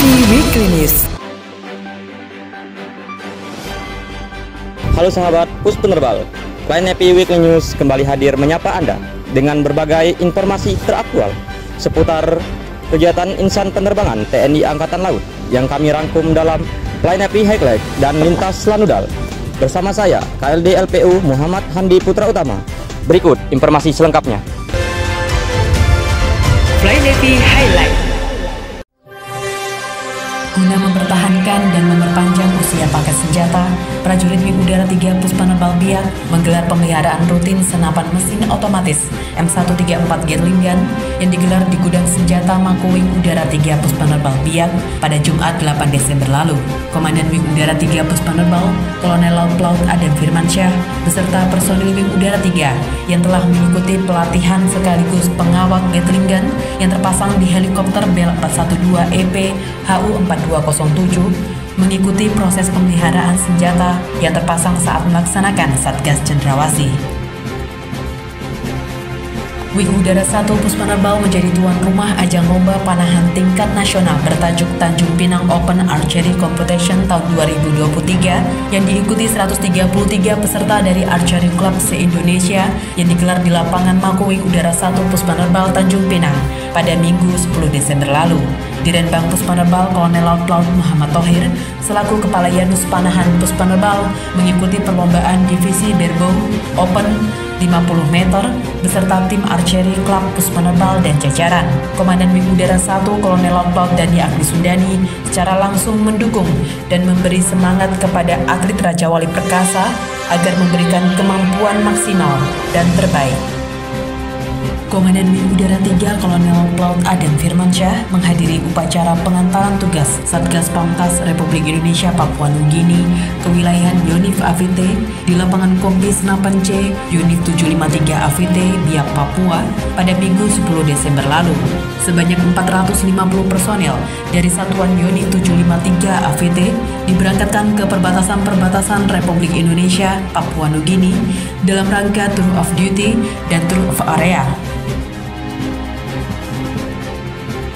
Weekly News. Halo sahabat Pus Penerbal, Klien Happy Weekly News kembali hadir menyapa Anda dengan berbagai informasi teraktual seputar kegiatan insan penerbangan TNI Angkatan Laut yang kami rangkum dalam Klien Happy Highlight dan Lintas Lanudal. Bersama saya, KLD LPU Muhammad Handi Putra Utama. Berikut informasi selengkapnya. Fly Happy Highlight Guna mempertahankan dan memperpanjang usia pangkat senjata, prajurit Wing Udara 3 Puspanerbal Biak menggelar pemeliharaan rutin senapan mesin otomatis M134 Gatling yang digelar di gudang senjata Mako Wing Udara 3 Puspanerbal Biak pada Jumat 8 Desember lalu. Komandan Wing Udara 3 Puspanerbal, Kolonel Laut Pelaut Adam Firmansyah, beserta personil Wing Udara 3 yang telah mengikuti pelatihan sekaligus pengawak Gatling yang terpasang di helikopter Bell 412 EP HU 4 207 mengikuti proses pemeliharaan senjata yang terpasang saat melaksanakan Satgas Cendrawasi. Wing Udara 1 Puspanerbal menjadi tuan rumah ajang lomba panahan tingkat nasional bertajuk Tanjung Pinang Open Archery Competition tahun 2023 yang diikuti 133 peserta dari Archery Club se-Indonesia yang digelar di lapangan Mako Wing Udara 1 Puspanerbal Tanjung Pinang pada Minggu 10 Desember lalu. Direnbang Puspanerbal Kolonel Laut Laut Muhammad Tohir selaku Kepala Yanus Panahan Puspanerbal mengikuti perlombaan divisi Berbo Open 50 meter beserta tim archery klub Puspanerbal dan jajaran. Komandan Wing Udara 1 Kolonel Laut Dani Agni Sundani secara langsung mendukung dan memberi semangat kepada atlet Raja Wali Perkasa agar memberikan kemampuan maksimal dan terbaik. Komandan Wing Udara 3 Kolonel Pelaut Adam Firmansyah menghadiri upacara pengantaran tugas Satgas Pamtas Republik Indonesia Papua Nugini ke wilayah Yonif AVT di lapangan Kompi Senapan C Yonif 753 AVT Biak Papua pada Minggu 10 Desember lalu. Sebanyak 450 personel dari Satuan Yonif 753 AVT diberangkatkan ke perbatasan-perbatasan Republik Indonesia Papua Nugini dalam rangka Tour of Duty dan Tour of Area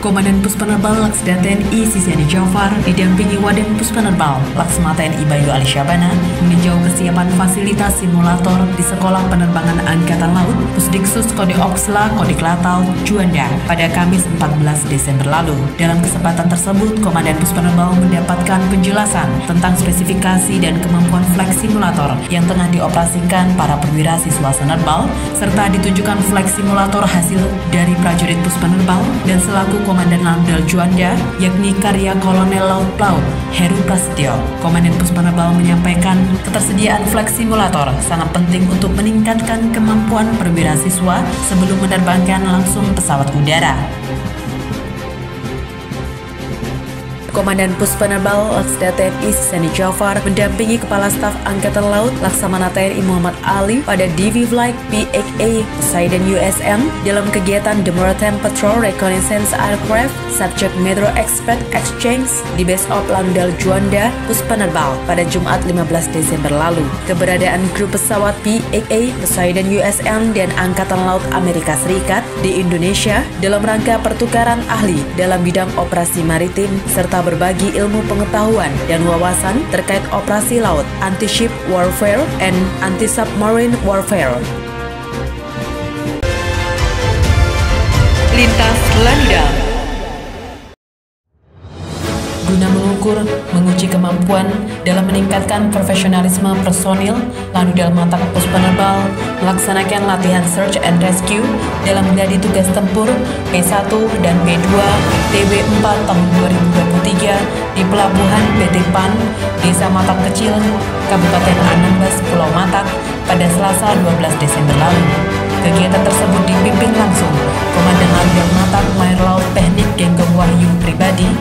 Komandan Puspenerbal Laksda TNI Sisiani Jafar didampingi Waden Puspenerbal Laksma TNI Bayu Ali Syabana meninjau kesiapan fasilitas simulator di Sekolah Penerbangan Angkatan Laut Pusdiksus Kode Opsla Kode Klatal Juanda pada Kamis 14 Desember lalu. Dalam kesempatan tersebut, Komandan Puspenerbal mendapatkan penjelasan tentang spesifikasi dan kemampuan flight simulator yang tengah dioperasikan para perwira siswa Senerbal serta ditunjukkan flight simulator hasil dari prajurit Puspenerbal dan selaku Komandan Lanudal Juanda, yakni karya Kolonel Laut Pelaut Heru Prasetyo. Komandan Puspanabal menyampaikan ketersediaan flight simulator sangat penting untuk meningkatkan kemampuan perwira siswa sebelum menerbangkan langsung pesawat udara. Komandan Pus Penerbal Laksda TNI Seni Jafar mendampingi Kepala Staf Angkatan Laut Laksamana TNI Muhammad Ali pada DV Flight PXA Poseidon USM dalam kegiatan The Maritime Patrol Reconnaissance Aircraft Subject Metro Expert Exchange di Base of Landal Juanda Pus Penerbal pada Jumat 15 Desember lalu. Keberadaan grup pesawat PXA Poseidon USM dan Angkatan Laut Amerika Serikat di Indonesia dalam rangka pertukaran ahli dalam bidang operasi maritim serta berbagi ilmu pengetahuan dan wawasan terkait operasi laut, anti-ship warfare, and anti-submarine warfare. Lintas Lanudal guna mengukur, menguji kemampuan dalam meningkatkan profesionalisme personil, lalu dalam mata pos penerbal, melaksanakan latihan search and rescue dalam menjadi tugas tempur P1 dan P2 TW4 tahun 2023 di Pelabuhan PT PAN, Desa Matak Kecil, Kabupaten Anambas, Pulau Matak pada Selasa 12 Desember lalu. Kegiatan tersebut dipimpin langsung Komandan Lanudal Matak Mayor Laut Teknik Genggong Wahyu Pribadi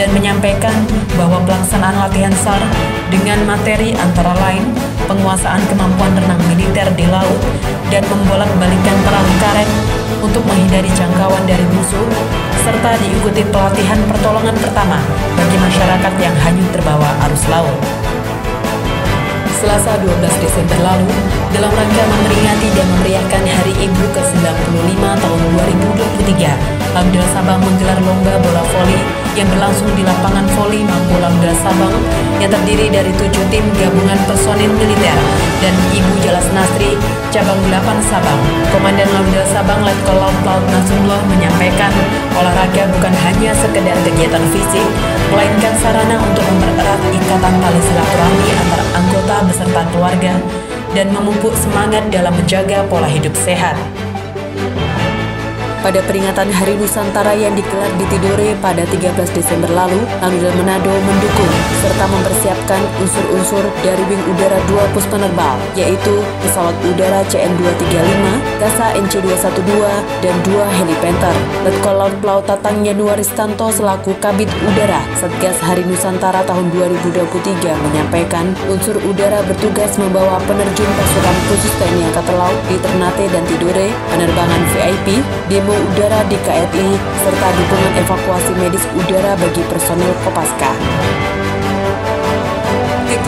dan menyampaikan bahwa pelaksanaan latihan SAR dengan materi antara lain penguasaan kemampuan renang militer di laut dan membolak-balikan perahu karet untuk menghindari jangkauan dari musuh serta diikuti pelatihan pertolongan pertama bagi masyarakat yang hanyut terbawa arus laut. Selasa 12 Desember lalu, dalam rangka memperingati dan memeriahkan Hari Ibu ke-95 tahun 2023, Laudel Sabang menggelar lomba bola voli yang berlangsung di lapangan voli Mampu Laudel Sabang yang terdiri dari tujuh tim gabungan personil militer dan Ibu Jalas Nasri cabang 8 Sabang. Komandan Laudel Sabang Letkol Laut Laut Nasrullah menyampaikan olahraga bukan hanya sekedar kegiatan fisik, melainkan sarana untuk mempererat ikatan tali silaturahmi antara anggota beserta keluarga dan memupuk semangat dalam menjaga pola hidup sehat pada peringatan Hari Nusantara yang digelar di Tidore pada 13 Desember lalu, Lanudal Manado mendukung serta mempersiapkan unsur-unsur dari Wing Udara 2 Puspenerbal, yaitu pesawat udara CN-235, Kasa NC-212, dan dua helipenter. Letkol Laut Pelaut Tatang Januari Stanto selaku Kabit Udara Satgas Hari Nusantara tahun 2023 menyampaikan unsur udara bertugas membawa penerjun pasukan khusus TNI Angkatan Laut di Ternate dan Tidore, penerbangan VIP, demo udara di KRI, serta dukungan evakuasi medis udara bagi personil Kopaska.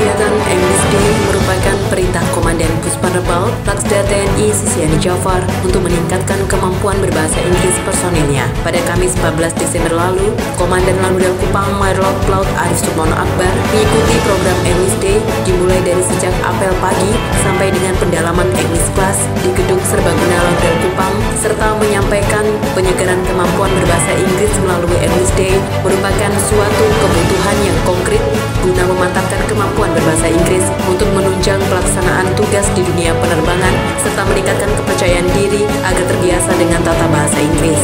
Kegiatan MSD merupakan perintah Komandan Puspanerbal Laksda TNI Sisiani Jafar untuk meningkatkan kemampuan berbahasa Inggris personilnya. Pada Kamis 14 Desember lalu, Komandan Lanudal Kupang Mayor Pelaut Arif Sumono Akbar mengikuti program MSD dimulai dari sejak apel pagi sampai dengan pendalaman English Class di Gedung Serbaguna Lanudal Kupang serta menyampaikan penyegaran kemampuan berbahasa Inggris melalui English Day merupakan suatu kebutuhan yang konkret guna memantapkan kemampuan berbahasa Inggris untuk menunjang pelaksanaan tugas di dunia penerbangan serta meningkatkan kepercayaan diri agar terbiasa dengan tata bahasa Inggris.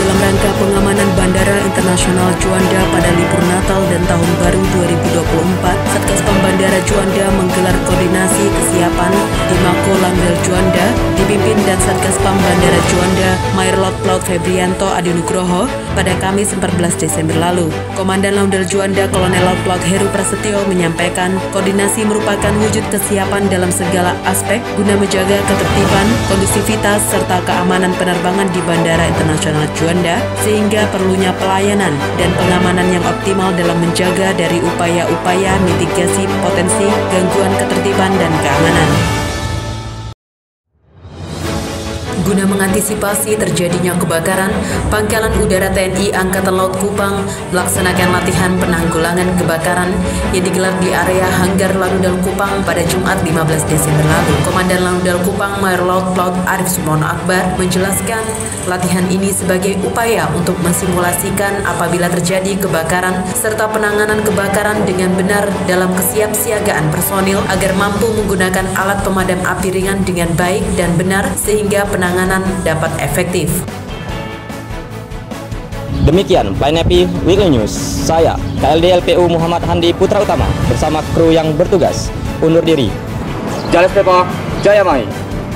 Dalam rangka pengamanan Bandara Internasional Juanda pada libur Natal dan Tahun Baru 2024, Satgas Pam Bandara Juanda menggelar koordinasi kesiapan di Mako Langgel Juanda, dipimpin dan Satgas Pam Bandara Juanda, Mayor Lot Plaut Febrianto Adinugroho, pada Kamis 14 Desember lalu. Komandan Laundel Juanda Kolonel Laut Pelaut Heru Prasetyo menyampaikan koordinasi merupakan wujud kesiapan dalam segala aspek guna menjaga ketertiban, kondusivitas, serta keamanan penerbangan di Bandara Internasional Juanda sehingga perlunya pelayanan dan pengamanan yang optimal dalam menjaga dari upaya-upaya mitigasi potensi gangguan ketertiban dan keamanan. Guna mengantisipasi terjadinya kebakaran, Pangkalan Udara TNI Angkatan Laut Kupang melaksanakan latihan penanggulangan kebakaran yang digelar di area Hanggar Lanudal Kupang pada Jumat 15 Desember lalu. Komandan Lanudal Kupang Mayor Laut Laut Arif Sumono Akbar menjelaskan latihan ini sebagai upaya untuk mensimulasikan apabila terjadi kebakaran serta penanganan kebakaran dengan benar dalam kesiapsiagaan personil agar mampu menggunakan alat pemadam api ringan dengan baik dan benar sehingga penanganan penanganan dapat efektif. Demikian Happy Weekly News. Saya, KLD LPU Muhammad Handi Putra Utama, bersama kru yang bertugas, undur diri. Jales Pepa, Jaya Mai.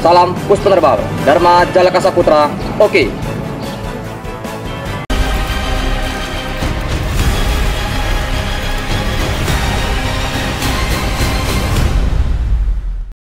Salam Pus Penerbal, Dharma Jalakasa Putra, oke. Okay.